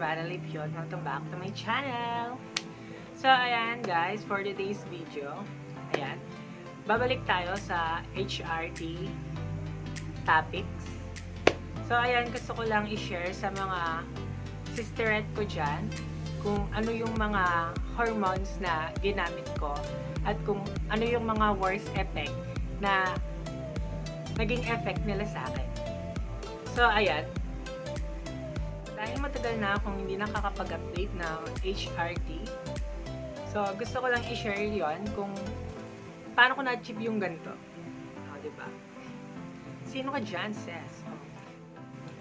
Giovanna Lipion. Welcome back to my channel! So, ayan guys, for today's video, ayan, babalik tayo sa HRT topics. So, ayan, gusto ko lang i-share sa mga sisterette ko dyan kung ano yung mga hormones na ginamit ko at kung ano yung mga worst effect na naging effect nila sa akin. So, ayan, dahil matagal na akong hindi nakakapag-update ng HRT. So, gusto ko lang i-share yon kung paano ko na-achieve yung ganito. O, oh, diba? Sino ka dyan, sis?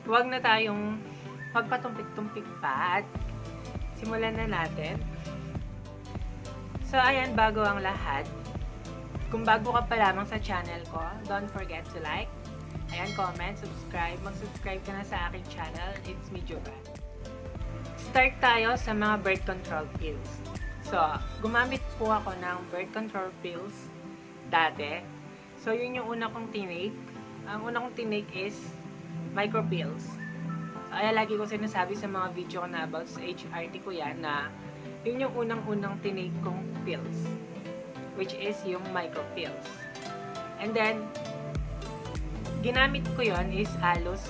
Huwag na tayong magpatumpik-tumpik pa at simulan na natin. So, ayan, bago ang lahat. Kung bago ka pa lamang sa channel ko, don't forget to like, Ayan, comment, subscribe. Mag-subscribe ka na sa aking channel. It's me, Jovan. Start tayo sa mga birth control pills. So, gumamit po ako ng birth control pills dati. So, yun yung una kong tinake. Ang una kong tinake is micro pills. Kaya lagi ko sinasabi sa mga video ko na about sa HRT ko yan na yun yung unang-unang tinake kong pills. Which is yung micro pills. And then, ginamit ko yon is halos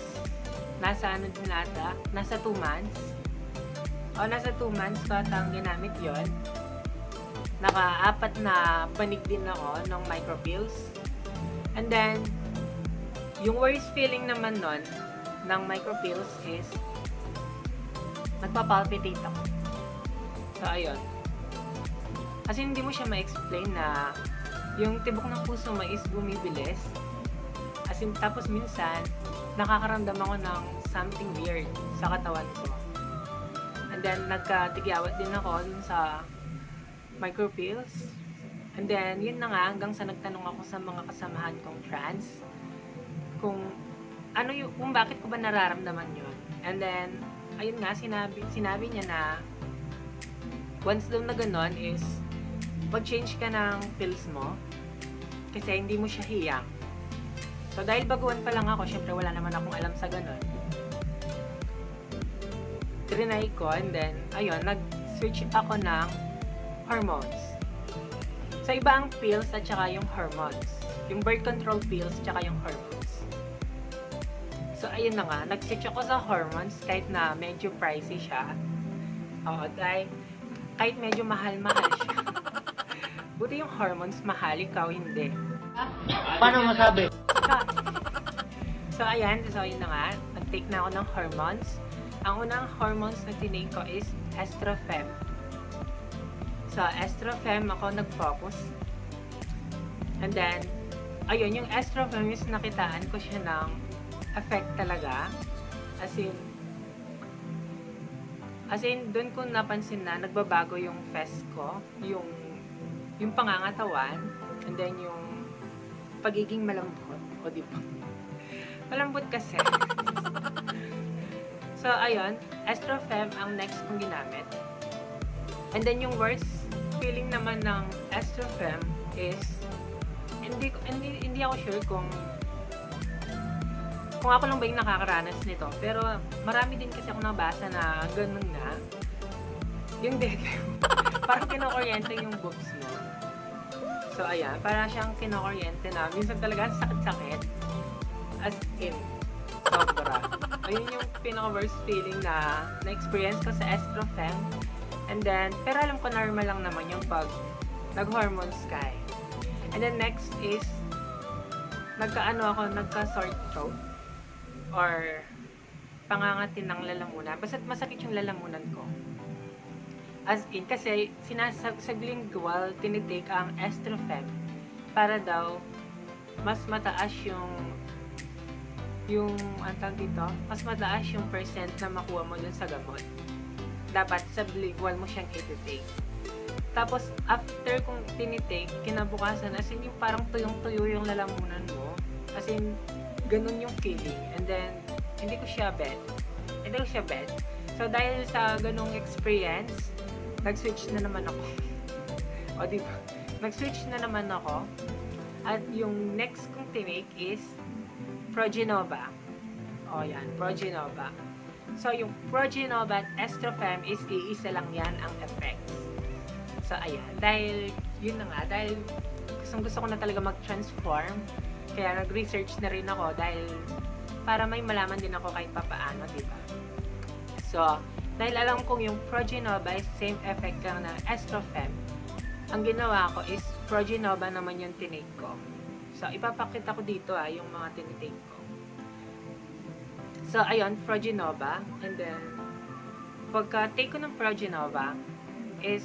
nasa ano din nata, nasa 2 months. O nasa 2 months ko ang ginamit yon Naka-apat na panig din ako ng micropills. And then, yung worst feeling naman nun ng micropills is nagpapalpitate ako. So, ayun. Kasi hindi mo siya ma-explain na yung tibok ng puso mo is bumibilis As in, tapos minsan, nakakaramdam ako ng something weird sa katawan ko. And then, nagkatigyawat din ako sa micropills. And then, yun na nga, hanggang sa nagtanong ako sa mga kasamahan kong trans, kung ano yung, kung bakit ko ba nararamdaman yun. And then, ayun nga, sinabi, sinabi niya na, once daw na ganon is, mag-change ka ng pills mo, kasi hindi mo siya hiyang. So, dahil baguhan pa lang ako, syempre wala naman akong alam sa ganun. Trinay ko, and then, ayun, nag-switch ako ng hormones. So, iba ang pills at saka yung hormones. Yung birth control pills at saka yung hormones. So, ayun na nga, nag-switch ako sa hormones kahit na medyo pricey siya. Oo, dahil kahit medyo mahal-mahal siya. Buti yung hormones mahal, ikaw hindi. Paano masabi? So, ayan. So, yun na nga. Nag-take na ako ng hormones. Ang unang hormones na tinake ko is estrofem. So, estrofem ako nag-focus. And then, ayun, yung estrofem is nakitaan ko siya ng effect talaga. As in, as in, dun ko napansin na nagbabago yung fest ko, yung, yung pangangatawan, and then yung pagiging malambot. O, di ba? Malambot kasi. so, ayun. Estrofem ang next kong ginamit. And then, yung worst feeling naman ng Estrofem is hindi, hindi, hindi ako sure kung kung ako lang ba yung nakakaranas nito. Pero, marami din kasi ako nabasa na ganun na. Yung dede parang kinokuryente yung boobs mo. So, ayan. Para siyang kinokuryente na. Minsan talaga sakit-sakit. As in, sobra. Ayun yung pinaka-worst feeling na na-experience ko sa estrofem. And then, pero alam ko normal lang naman yung pag nag-hormones ka eh. And then next is, nagka-ano ako, nagka-sore throat. Or, pangangatin ng lalamunan. Basta masakit yung lalamunan ko. As in, kasi sinasag sa lingual, tinitake ang estrofem para daw mas mataas yung yung antang dito, mas mataas yung percent na makuha mo dun sa gamot. Dapat sa lingual mo siyang i-take. Tapos, after kung tinitake, kinabukasan, as in yung parang tuyong-tuyo yung lalamunan mo. As in, ganun yung feeling. And then, hindi ko siya bet. Hindi ko siya bet. So, dahil sa ganung experience, nag-switch na naman ako. o, di ba? Nag-switch na naman ako. At yung next kong tinake is Progenova. O, yan. Progenova. So, yung Progenova at Estrofem is iisa lang yan ang effects. So, ayan. Dahil, yun na nga, dahil gustong gusto ko na talaga mag-transform, kaya nag-research na rin ako dahil para may malaman din ako kahit papaano, di? So, dahil alam kong yung Progenova is same effect lang ng Estrofem, ang ginawa ko is Progenova naman yung tinake ko. So, ipapakita ko dito ah, yung mga tinitake ko. So, ayun, Progenova. And then, pagka take ko ng Progenova, is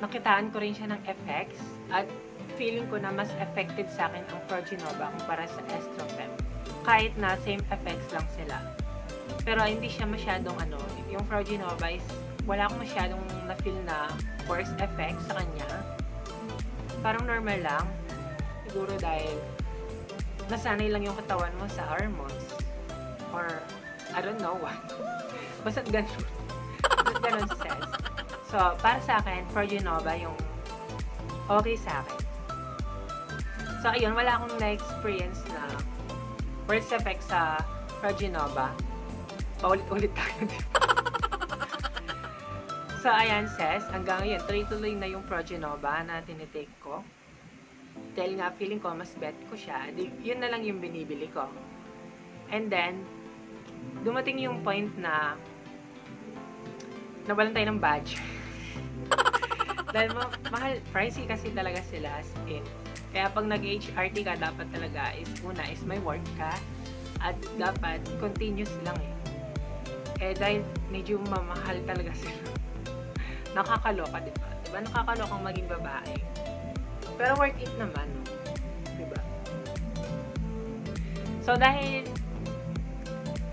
nakitaan ko rin siya ng effects at feeling ko na mas effective sa akin ang Progenova kumpara sa Estrofem. Kahit na same effects lang sila. Pero hindi siya masyadong ano, yung Progenova is wala akong masyadong na-feel na force effect sa kanya. Parang normal lang. Siguro dahil nasanay lang yung katawan mo sa hormones. Or, I don't know what. Basta ganun. Basta ganun says. So, para sa akin, Progenova yung okay sa akin. So, ayun, wala akong na-experience na first effect sa Progenova. Paulit-ulit tayo, ba? So, ayan, sis. Hanggang ngayon, tuloy-tuloy na yung Progenova na tinitake ko. Dahil nga, feeling ko, mas bet ko siya. Yun na lang yung binibili ko. And then, dumating yung point na nawalan tayo ng badge. Dahil ma- mahal, pricey kasi talaga sila as in. Kaya pag nag-HRT ka, dapat talaga is, una is may work ka at dapat continuous lang eh. Eh dahil medyo mamahal talaga sila. Nakakaloka, di ba? Di ba nakakalokang maging babae? Pero worth it naman, no? Di ba? So dahil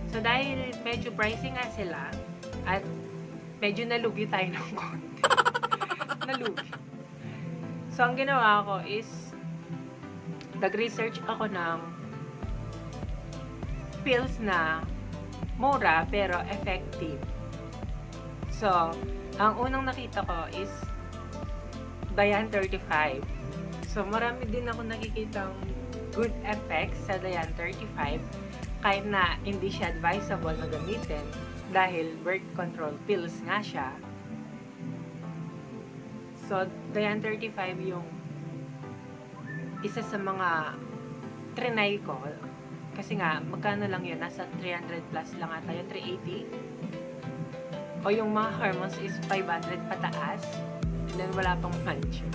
So dahil medyo pricey nga sila at medyo nalugi tayo ng konti. nalugi. So ang ginawa ko is nag-research ako ng pills na mura pero effective. So, ang unang nakita ko is Dian 35. So, marami din ako nakikitang good effects sa Dian 35 kahit na hindi siya advisable na gamitin dahil birth control pills nga siya. So, Dian 35 yung isa sa mga trinay ko. Kasi nga, magkano lang yun? Nasa 300 plus lang ata yung 380. O yung mga hormones is 500 pataas. Then, wala pang mancha.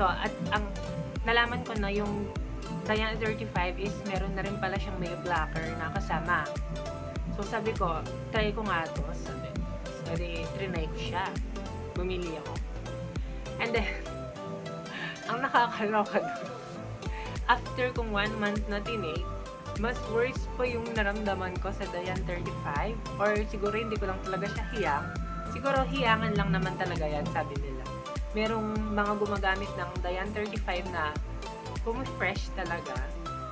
So, at ang nalaman ko na yung Diana 35 is meron na rin pala siyang male blocker na kasama. So, sabi ko, try ko nga to. Sabi, sabi trinay ko siya. Bumili ako. And then, ang nakakaloka doon, after kong one month na tinake, mas worse pa yung naramdaman ko sa Dian 35. Or siguro hindi ko lang talaga siya hiyang. Siguro hiyangan lang naman talaga yan, sabi nila. Merong mga gumagamit ng Dian 35 na pumifresh talaga.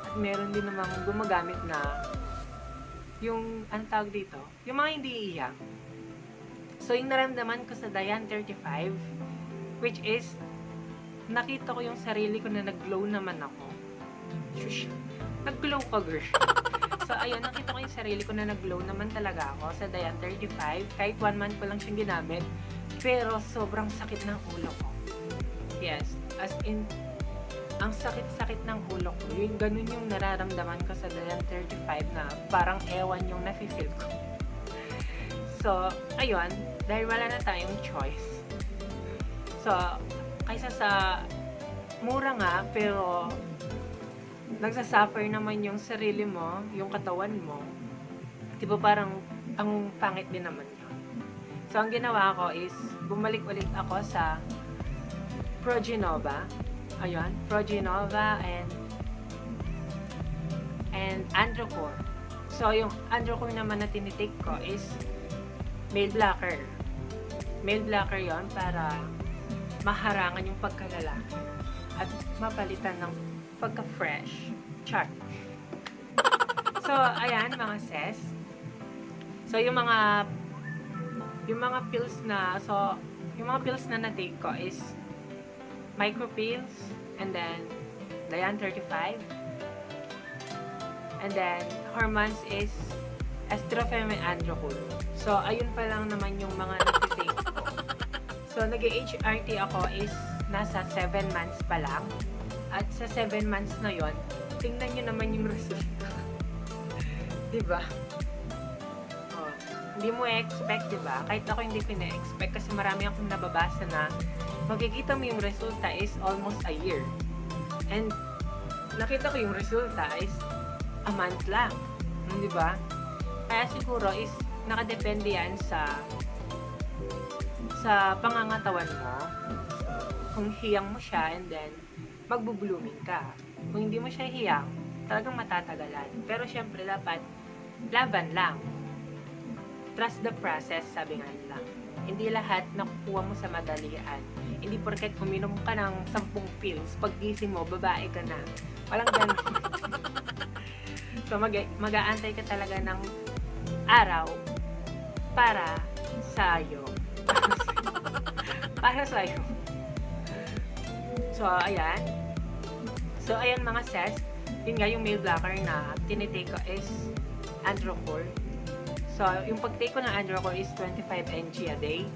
At meron din namang gumagamit na yung, anong tawag dito? Yung mga hindi iiyak. So, yung naramdaman ko sa Dian 35, which is, nakita ko yung sarili ko na nag-glow naman ako. Shush! Nag-glow ka, girl. so, ayun, nakita ko yung sarili ko na nag-glow naman talaga ako sa Dian 35. Kahit one month ko lang siyang ginamit. Pero, sobrang sakit ng ulo ko. Yes. As in, ang sakit-sakit ng ulo ko. Yung ganun yung nararamdaman ko sa Dian 35 na parang ewan yung nafe-feel ko. So, ayun, dahil wala na tayong choice. So, kaysa sa mura nga, pero nagsasuffer naman yung sarili mo, yung katawan mo, di ba parang ang pangit din naman. So, ang ginawa ko is, bumalik ulit ako sa Progenova. Ayun, Progenova and and Androcore. So, yung Androcore naman na tinitake ko is male blocker. Male blocker yon para maharangan yung pagkalalaki at mapalitan ng pagka-fresh. Char. So, ayan mga sis. So, yung mga yung mga pills na so, yung mga pills na na-take ko is micro pills and then Dian 35 and then hormones is estrofemandrocur. So, ayun pa lang naman yung mga nag-take ko. So, nag-HRT ako is nasa 7 months pa lang. At sa 7 months na yon, tingnan nyo naman yung resulta. diba? Hindi mo expect, diba? Kahit ako hindi ko na-expect kasi marami akong nababasa na makikita mo yung resulta is almost a year. And nakita ko yung resulta is a month lang. Hmm, Di ba? Kaya siguro is nakadepende yan sa sa pangangatawan mo. Kung hiyang mo siya and then magbo-blooming ka. Kung hindi mo siya hiyang, talagang matatagalan. Pero syempre dapat laban lang. Trust the process, sabi nga nila. Hindi lahat nakukuha mo sa madalian. Hindi porket uminom ka ng 10 pills, paggising mo, babae ka na. Walang ganun. so mag mag-aantay ka talaga ng araw para sa'yo. para sa'yo. So, ayan. So, ayan mga sis. Yun nga yung male blocker na tinitake ko is Androcur. So, yung pag-take ko ng Androcur is 25 mg a day.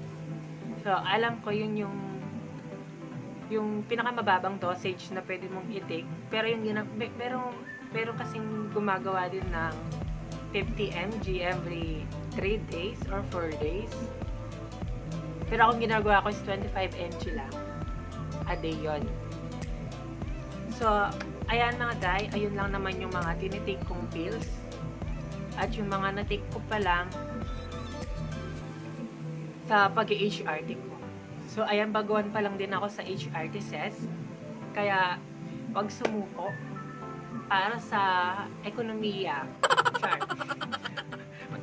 So, alam ko yun yung yung pinakamababang dosage na pwede mong i-take. Pero yung gina- pero, pero kasing gumagawa din ng 50 mg every 3 days or 4 days. Pero akong ginagawa ko is 25 mg lang. A day yon. So, ayan mga day, ayun lang naman yung mga tinitake kong pills. At yung mga natake ko pa lang sa pag-HRT ko. So, ayan, baguhan pa lang din ako sa HRT SES. Kaya, wag sumuko para sa ekonomiya. Char.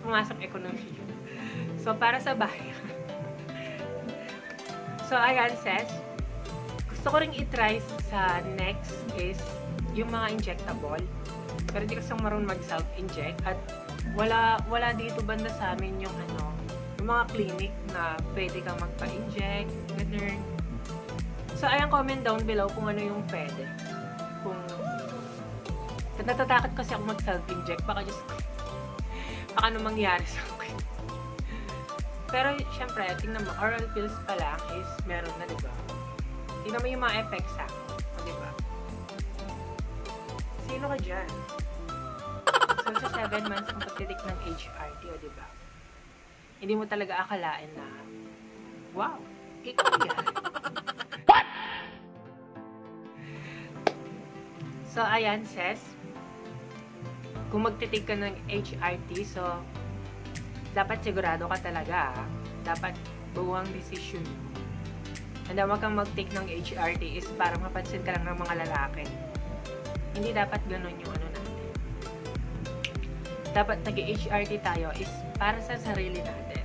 Pumasok ekonomiya? So, para sa bayan. so, ayan, SES. Gusto ko rin itry sa next is yung mga injectable. Pero hindi kasi marunong mag-self-inject. At wala, wala dito banda sa amin yung ano, yung mga clinic na pwede kang magpa-inject, ganun. So, ayan, comment down below kung ano yung pwede. Kung natatakot kasi ako mag-self-inject, baka just baka ano mangyari sa akin. Pero, syempre, tingnan mo, oral pills pa lang is meron na, di ba? Tingnan mo yung mga effects sa akin. Di ba? Sino ka dyan? So, sa 7 months kung pagtitik ng HRT, o, di ba? Hindi mo talaga akalain na, wow, ikaw yan. What? So, ayan, sis. Kung magtitig ka ng HRT, so, dapat sigurado ka talaga. ah. Dapat buwang decision mo. And then, kang mag-take ng HRT is para mapansin ka lang ng mga lalaki. Hindi dapat ganun yung ano. Dapat nag-HRT tayo is para sa sarili natin.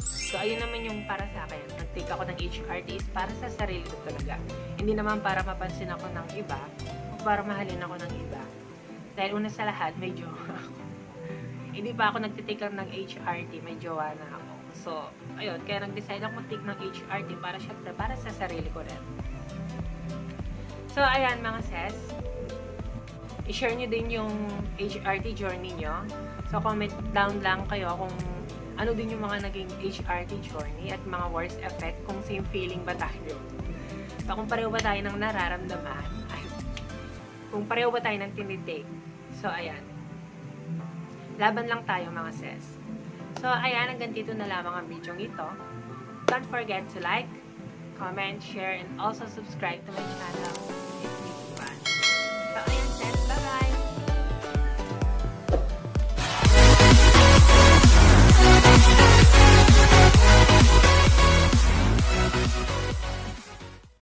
So, ayun naman yung para sa akin. Nag-take ako ng HRT is para sa sarili ko talaga. Hindi naman para mapansin ako ng iba o para mahalin ako ng iba. Dahil una sa lahat, may jowa ako. Hindi pa ako nagtitake ng HRT, may jowa na ako. So, ayun, kaya nag-decide ako mag-take ng HRT para syempre para sa sarili ko rin. So, ayan mga sis. I-share nyo din yung HRT journey nyo. So, comment down lang kayo kung ano din yung mga naging HRT journey at mga worst effect kung same feeling ba tayo. So, kung pareho ba tayo ng nararamdaman, kung pareho ba tayo ng tinitake. So, ayan. Laban lang tayo mga sis. So, ayan, hanggang dito na lamang ang video ito. Don't forget to like, comment, share, and also subscribe to my channel.